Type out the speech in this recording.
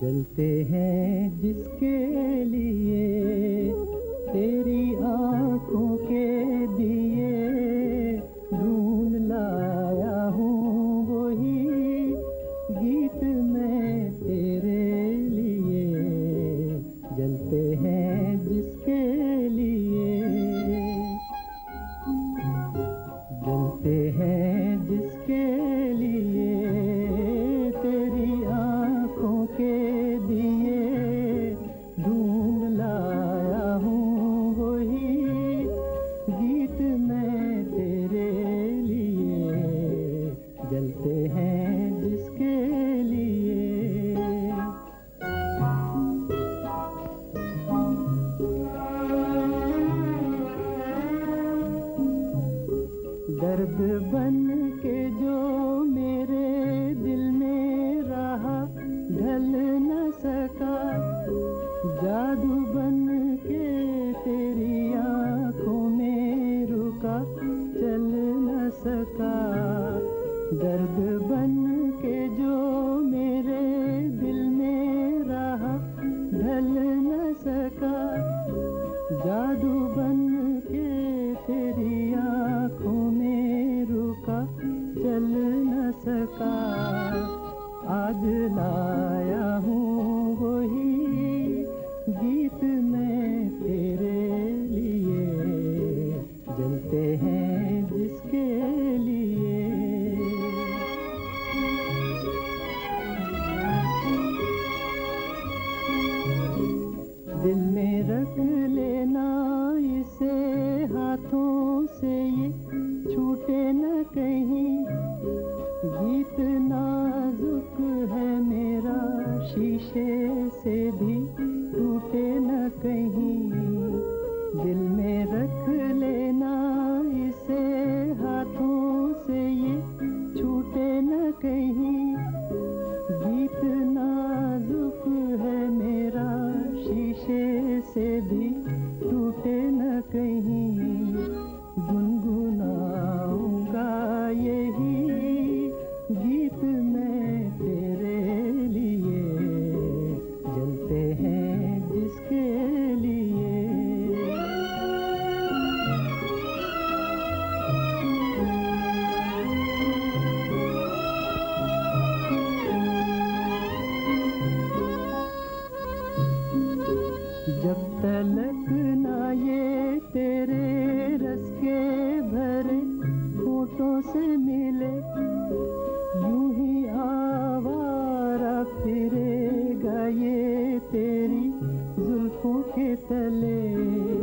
جلتے ہیں جس کے لیے تیری آ خود بن کے جو میرے دل میں رہا، ڈھل نہ سکا۔ جادو بن کے تیری آنکھوں میں رکا، چل نہ سکا۔ درد بن جلتے ہیں جس کے لیے۔ دل میں رکھ لینا اسے، ہاتھوں سے یہ چھوٹے نہ کہیں۔ گیت نازک ہے میرا، شیشے سے بھی ٹوٹے نہ کہیں۔ جب تلک نہ یہ تیرے رس کے بھرے فوٹو سے ملے، یوں ہی آوارہ پھرے گا یہ تیری زلفوں کے تلے۔